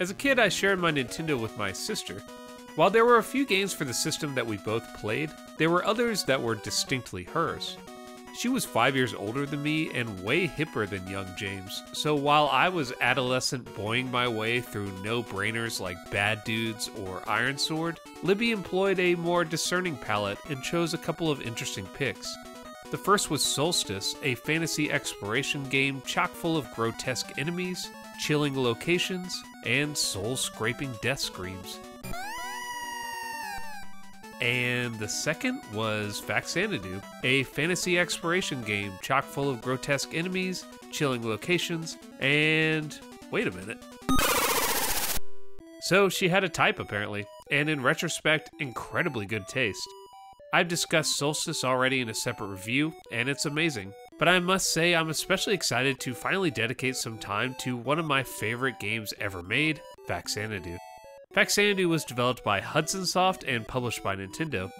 As a kid, I shared my Nintendo with my sister. While there were a few games for the system that we both played, there were others that were distinctly hers. She was five years older than me and way hipper than young James, so while I was adolescent boying my way through no brainers like Bad Dudes or Iron Sword, Libby employed a more discerning palette and chose a couple of interesting picks. The first was Solstice, a fantasy exploration game chock full of grotesque enemies, chilling locations, and soul scraping death screams. And the second was Faxanadu, a fantasy exploration game chock full of grotesque enemies, chilling locations, and. wait a minute. So she had a type apparently, and in retrospect, incredibly good taste. I've discussed Solstice already in a separate review, and it's amazing. But I must say, I'm especially excited to finally dedicate some time to one of my favorite games ever made, Faxanadu. Faxanadu was developed by Hudson Soft and published by Nintendo.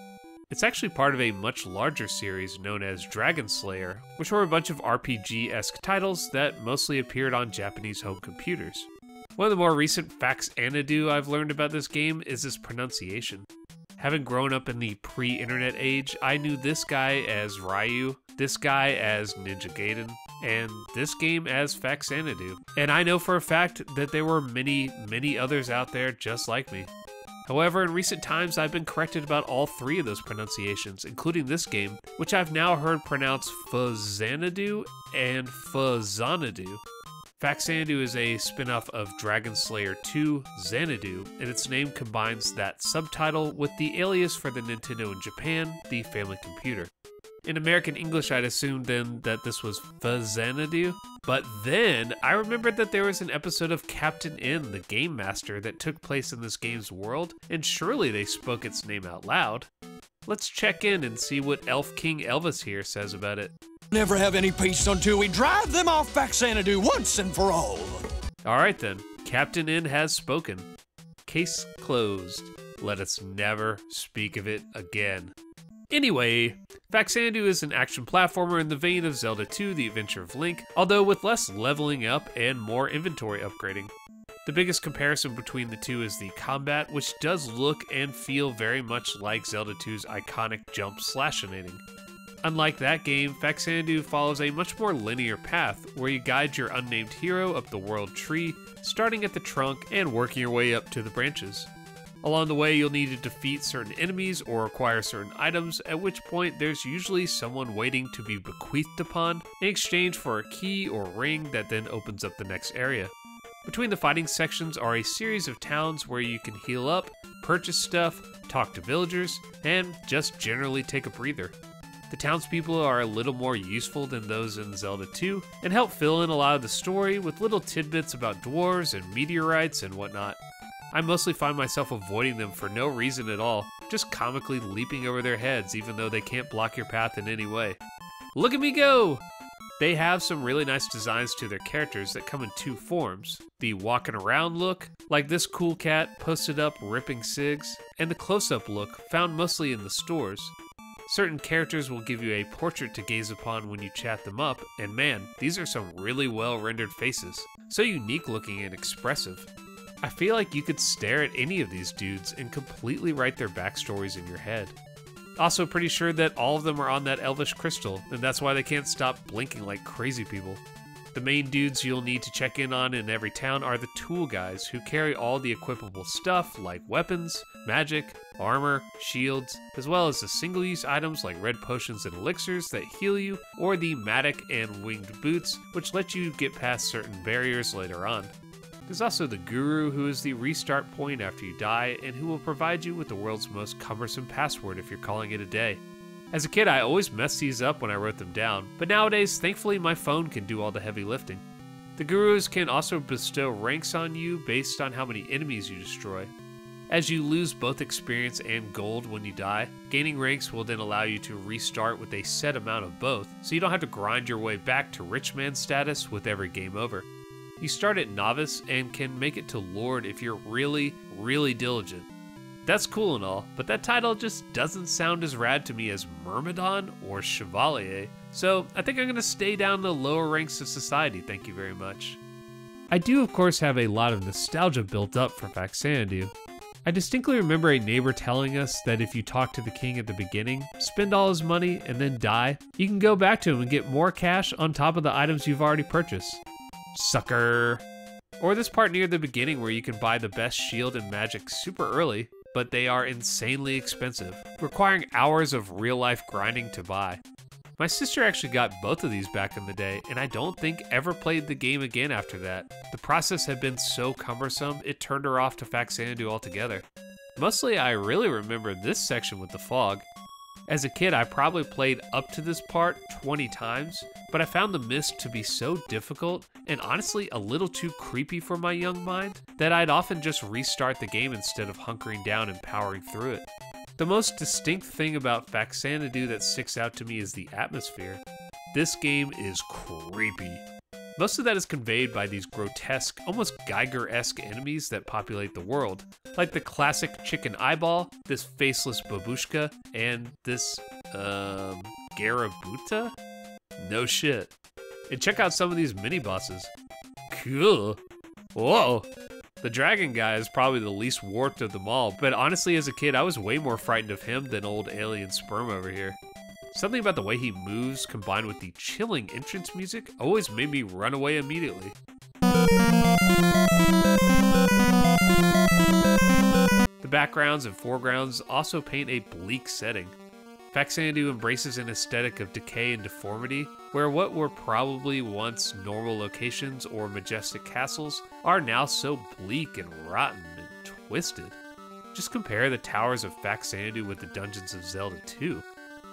It's actually part of a much larger series known as Dragon Slayer, which were a bunch of RPG esque titles that mostly appeared on Japanese home computers. One of the more recent facts Faxanadu I've learned about this game is its pronunciation. Having grown up in the pre internet age, I knew this guy as Ryu, this guy as Ninja Gaiden, and this game as Faxanadu. And I know for a fact that there were many, many others out there just like me. However, in recent times, I've been corrected about all three of those pronunciations, including this game, which I've now heard pronounced Fazanadu and Fazanadu. Faxanadu is a spin off of Dragon Slayer 2 Xanadu, and its name combines that subtitle with the alias for the Nintendo in Japan, the Family Computer. In American English, I'd assumed then that this was Fazanadu, but then I remembered that there was an episode of Captain N, the Game Master, that took place in this game's world, and surely they spoke its name out loud. Let's check in and see what Elf King Elvis here says about it. Never have any peace until we drive them off Faxanadu once and for all. Alright then, Captain N has spoken. Case closed. Let us never speak of it again. Anyway, Faxanadu is an action platformer in the vein of Zelda 2 The Adventure of Link, although with less leveling up and more inventory upgrading. The biggest comparison between the two is the combat, which does look and feel very much like Zelda 2's iconic jump slashinating. Unlike that game, Faxanadu follows a much more linear path where you guide your unnamed hero up the world tree, starting at the trunk and working your way up to the branches. Along the way, you'll need to defeat certain enemies or acquire certain items, at which point there's usually someone waiting to be bequeathed upon in exchange for a key or ring that then opens up the next area. Between the fighting sections are a series of towns where you can heal up, purchase stuff, talk to villagers, and just generally take a breather. The townspeople are a little more useful than those in Zelda 2 and help fill in a lot of the story with little tidbits about dwarves and meteorites and whatnot. I mostly find myself avoiding them for no reason at all, just comically leaping over their heads even though they can't block your path in any way. Look at me go! They have some really nice designs to their characters that come in two forms the walking around look, like this cool cat posted up ripping cigs, and the close up look, found mostly in the stores. Certain characters will give you a portrait to gaze upon when you chat them up, and man, these are some really well rendered faces. So unique looking and expressive. I feel like you could stare at any of these dudes and completely write their backstories in your head. Also, pretty sure that all of them are on that elvish crystal, and that's why they can't stop blinking like crazy people. The main dudes you'll need to check in on in every town are the tool guys, who carry all the equipable stuff like weapons, magic, armor, shields, as well as the single use items like red potions and elixirs that heal you, or the Mattock and winged boots, which let you get past certain barriers later on. There's also the Guru, who is the restart point after you die, and who will provide you with the world's most cumbersome password if you're calling it a day. As a kid, I always messed these up when I wrote them down, but nowadays, thankfully, my phone can do all the heavy lifting. The Gurus can also bestow ranks on you based on how many enemies you destroy. As you lose both experience and gold when you die, gaining ranks will then allow you to restart with a set amount of both, so you don't have to grind your way back to rich man status with every game over. You start at novice and can make it to lord if you're really, really diligent. That's cool and all, but that title just doesn't sound as rad to me as Myrmidon or Chevalier, so I think I'm gonna stay down the lower ranks of society, thank you very much. I do, of course, have a lot of nostalgia built up for Faxanadu. I distinctly remember a neighbor telling us that if you talk to the king at the beginning, spend all his money, and then die, you can go back to him and get more cash on top of the items you've already purchased. Sucker! Or this part near the beginning where you can buy the best shield and magic super early, but they are insanely expensive, requiring hours of real life grinding to buy. My sister actually got both of these back in the day, and I don't think ever played the game again after that. The process had been so cumbersome, it turned her off to Faxanadu altogether. Mostly, I really remember this section with the fog. As a kid, I probably played up to this part 20 times, but I found the mist to be so difficult and honestly a little too creepy for my young mind that I'd often just restart the game instead of hunkering down and powering through it. The most distinct thing about Faxanadu that sticks out to me is the atmosphere. This game is creepy. Most of that is conveyed by these grotesque, almost Giger esque enemies that populate the world, like the classic chicken eyeball, this faceless babushka, and this, um, Garabuta? No shit. And check out some of these mini bosses. Cool. Whoa. The dragon guy is probably the least warped of them all, but honestly, as a kid, I was way more frightened of him than old alien sperm over here. Something about the way he moves combined with the chilling entrance music always made me run away immediately. The backgrounds and foregrounds also paint a bleak setting. Faxanadu embraces an aesthetic of decay and deformity, where what were probably once normal locations or majestic castles are now so bleak and rotten and twisted. Just compare the towers of Faxanadu with the dungeons of Zelda 2.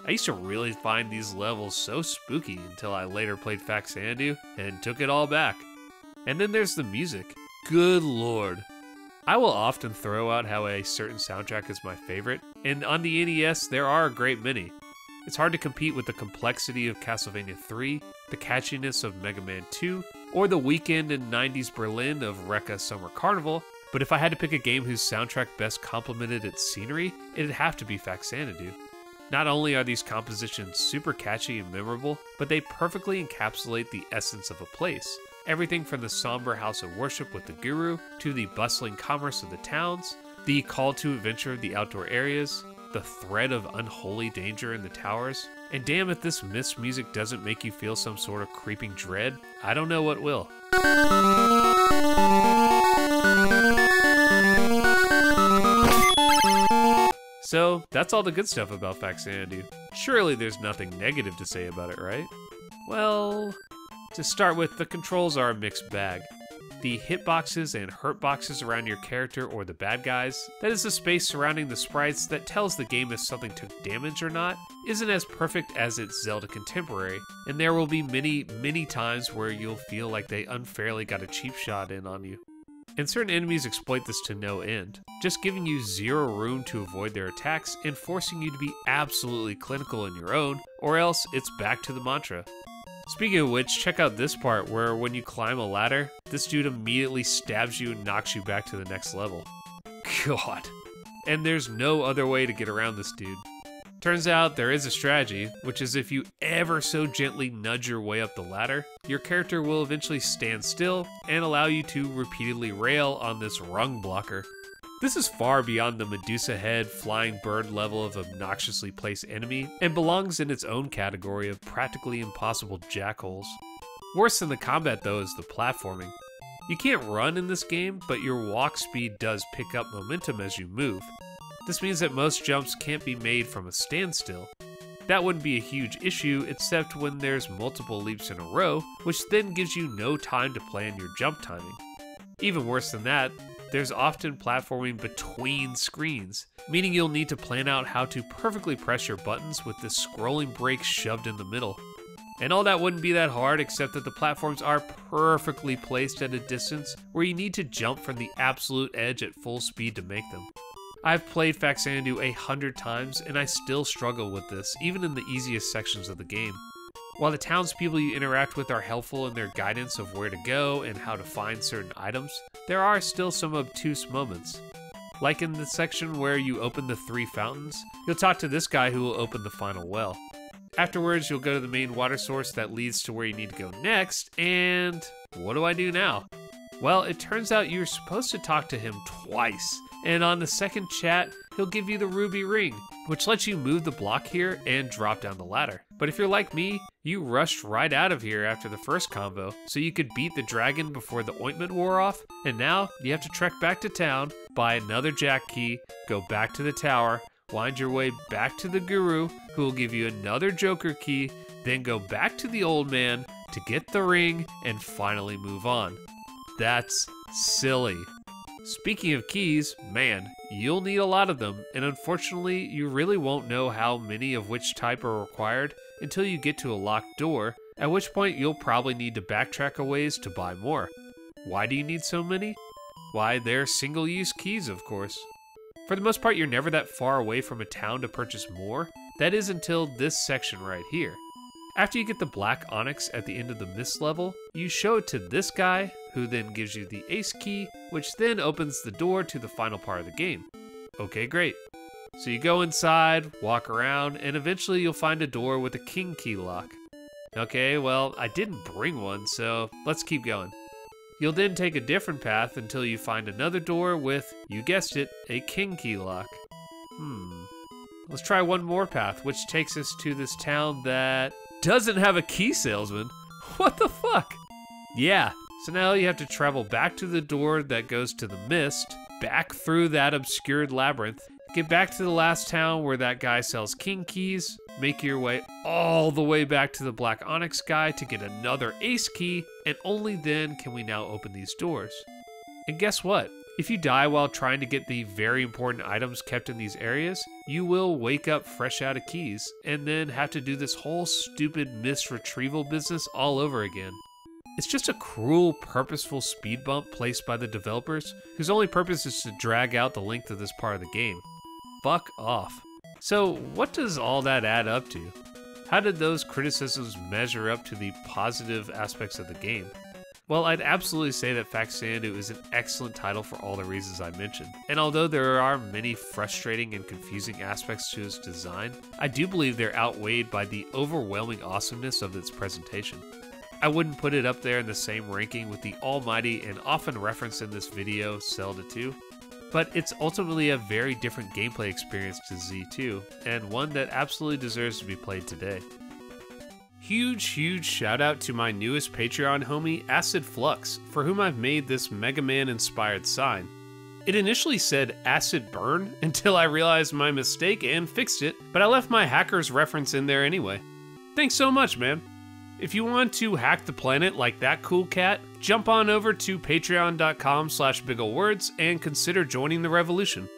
I used to really find these levels so spooky until I later played Faxanadu and took it all back. And then there's the music. Good lord. I will often throw out how a certain soundtrack is my favorite, and on the NES, there are a great many. It's hard to compete with the complexity of Castlevania 3, the catchiness of Mega Man 2, or the weekend in 90s Berlin of Recca Summer Carnival, but if I had to pick a game whose soundtrack best complemented its scenery, it'd have to be Faxanadu. Not only are these compositions super catchy and memorable, but they perfectly encapsulate the essence of a place. Everything from the somber house of worship with the guru, to the bustling commerce of the towns, the call to adventure of the outdoor areas, the threat of unholy danger in the towers. And damn, if this mist music doesn't make you feel some sort of creeping dread, I don't know what will. So, that's all the good stuff about Faxanadu. Surely there's nothing negative to say about it, right? Well, to start with, the controls are a mixed bag. The hitboxes and hurtboxes around your character or the bad guys, that is the space surrounding the sprites that tells the game if something took damage or not, isn't as perfect as its Zelda contemporary, and there will be many, many times where you'll feel like they unfairly got a cheap shot in on you. And certain enemies exploit this to no end, just giving you zero room to avoid their attacks and forcing you to be absolutely clinical in your own, or else it's back to the mantra. Speaking of which, check out this part where when you climb a ladder, this dude immediately stabs you and knocks you back to the next level. God. And there's no other way to get around this dude. Turns out there is a strategy, which is if you ever so gently nudge your way up the ladder, your character will eventually stand still and allow you to repeatedly rail on this rung blocker. This is far beyond the Medusa head flying bird level of obnoxiously placed enemy and belongs in its own category of practically impossible jackholes. Worse than the combat though is the platforming. You can't run in this game, but your walk speed does pick up momentum as you move. This means that most jumps can't be made from a standstill. That wouldn't be a huge issue except when there's multiple leaps in a row, which then gives you no time to plan your jump timing. Even worse than that, there's often platforming between screens, meaning you'll need to plan out how to perfectly press your buttons with this scrolling break shoved in the middle. And all that wouldn't be that hard, except that the platforms are perfectly placed at a distance where you need to jump from the absolute edge at full speed to make them. I've played Faxanadu a hundred times, and I still struggle with this, even in the easiest sections of the game. While the townspeople you interact with are helpful in their guidance of where to go and how to find certain items, there are still some obtuse moments. Like in the section where you open the three fountains, you'll talk to this guy who will open the final well. Afterwards, you'll go to the main water source that leads to where you need to go next, and what do I do now? Well, it turns out you're supposed to talk to him twice, and on the second chat, he'll give you the ruby ring, which lets you move the block here and drop down the ladder. But if you're like me, you rushed right out of here after the first combo, so you could beat the dragon before the ointment wore off, and now you have to trek back to town, buy another jack key, go back to the tower, wind your way back to the guru, who will give you another joker key, then go back to the old man to get the ring and finally move on. That's silly. Speaking of keys, man, you'll need a lot of them, and unfortunately, you really won't know how many of which type are required until you get to a locked door, at which point you'll probably need to backtrack a ways to buy more. Why do you need so many? Why, they're single use keys, of course. For the most part, you're never that far away from a town to purchase more. That is until this section right here. After you get the black onyx at the end of the mist level, you show it to this guy, who then gives you the ace key, which then opens the door to the final part of the game. Okay, great. So you go inside, walk around, and eventually you'll find a door with a king key lock. Okay, well, I didn't bring one, so let's keep going. You'll then take a different path until you find another door with, you guessed it, a king key lock. Hmm. Let's try one more path, which takes us to this town that doesn't have a key salesman. What the fuck? Yeah, so now you have to travel back to the door that goes to the mist, back through that obscured labyrinth, get back to the last town where that guy sells king keys, make your way all the way back to the black onyx guy to get another ace key, and only then can we now open these doors. And guess what? If you die while trying to get the very important items kept in these areas, you will wake up fresh out of keys and then have to do this whole stupid mist retrieval business all over again. It's just a cruel, purposeful speed bump placed by the developers, whose only purpose is to drag out the length of this part of the game. Fuck off. So, what does all that add up to? How did those criticisms measure up to the positive aspects of the game? Well, I'd absolutely say that Faxanadu is an excellent title for all the reasons I mentioned. And although there are many frustrating and confusing aspects to its design, I do believe they're outweighed by the overwhelming awesomeness of its presentation. I wouldn't put it up there in the same ranking with the almighty and often referenced in this video Zelda 2, but it's ultimately a very different gameplay experience to Z2, and one that absolutely deserves to be played today. Huge, huge shout out to my newest Patreon homie, Acid Flux, for whom I've made this Mega Man inspired sign. It initially said Acid Burn until I realized my mistake and fixed it, but I left my hacker's reference in there anyway. Thanks so much, man. If you want to hack the planet like that cool cat, jump on over to patreon.com slash bigolewords and consider joining the revolution.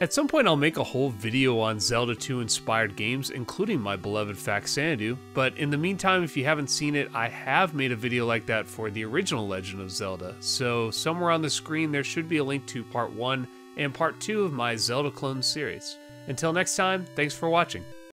At some point, I'll make a whole video on Zelda 2 inspired games, including my beloved Faxanadu, but in the meantime, if you haven't seen it, I have made a video like that for the original Legend of Zelda, so somewhere on the screen there should be a link to part 1 and part 2 of my Zelda Clone series. Until next time, thanks for watching.